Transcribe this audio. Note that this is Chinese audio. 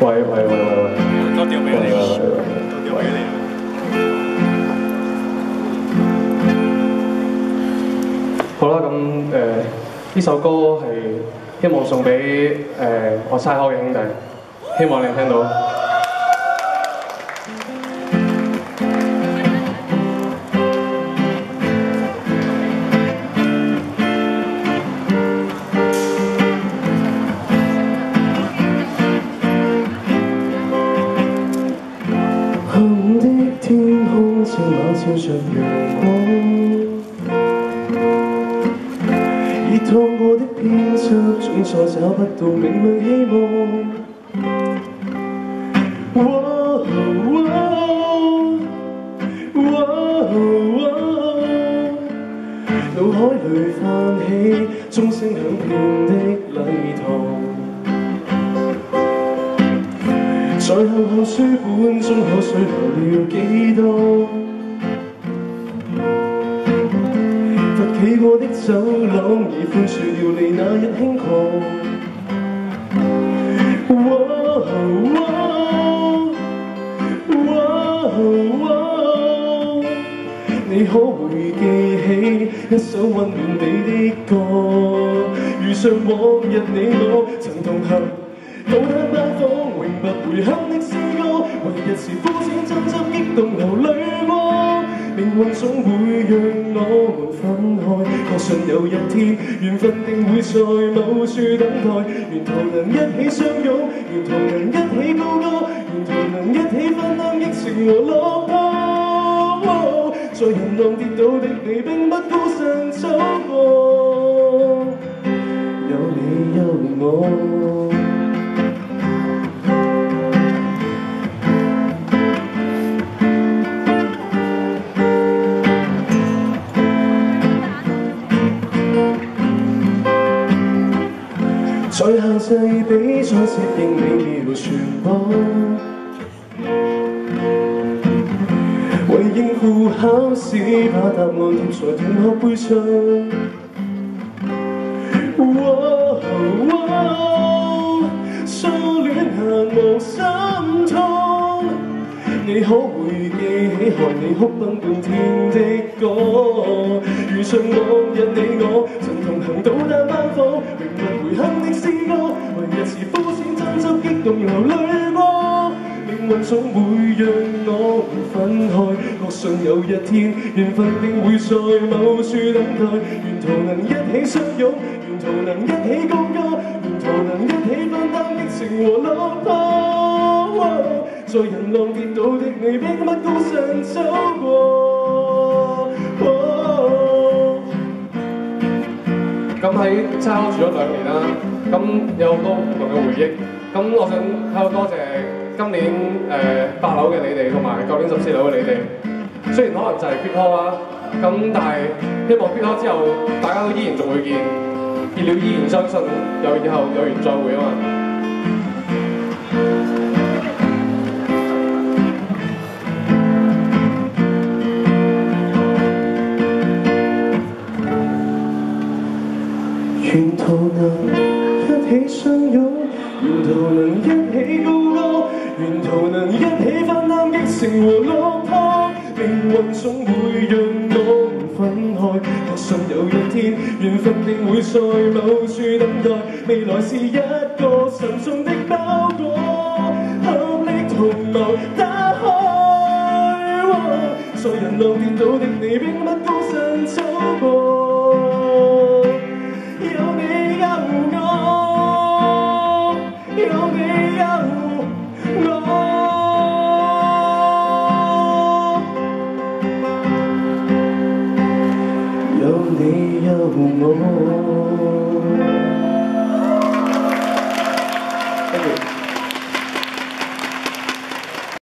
喂喂喂喂喂，都掉俾你，喂喂喂喂都掉俾你。好啦，咁誒呢首歌係希望送俾誒、我差開嘅兄弟，希望你聽到。天空正那照著阳光，已烫过的篇章，总再找不到明媚希望。喔喔，脑海里泛起钟声响遍的礼堂。在厚厚書本中可水流了幾多？凸起過的走廊已宽恕了你那日輕狂。哇哇哇你可會記起一首溫暖你的歌？遇上往日你我曾同行。到向班房，永不回響的诗歌，为一時膚淺爭執激动流泪过。命运总会让我们分開，確信有一天缘分定会在某处等待。沿途能一起相拥，沿途能一起高歌，沿途能一起分担激情和落魄。在人浪跌倒的你并不孤身走过，有你有我。在限制比賽攝影美妙傳播，為應付考试，把答案貼在同学背上。哇哇初恋难忘心痛，你可会记起看你哭崩半天的歌？遇上往日你我，曾同行到那班房，運總會讓我們分開，確信有一天緣分定會在某處等待。沿途能一起相擁，沿途能一起高歌，沿途能一起分擔激情和落魄。在人浪跌倒的你，並不孤身走過。咁喺差住咗兩年啦，咁有好多唔同嘅回憶。咁我想喺度多謝今年誒八樓嘅你哋，同埋舊年十四樓嘅你哋。雖然可能就係 quit call 啦，咁但係希望 quit call 之後，大家都依然仲會見，熱料依然相信有以後有緣再會啊嘛。沿途能一起相擁，沿途能一起高歌，沿途能一起分担激情和落魄。命运总会让我们分開，確信有一天缘分定会在某处等待。未来是一个沉重的包裹，合力同谋打开。在人浪跌倒的你，并不孤身你有我。Thank you。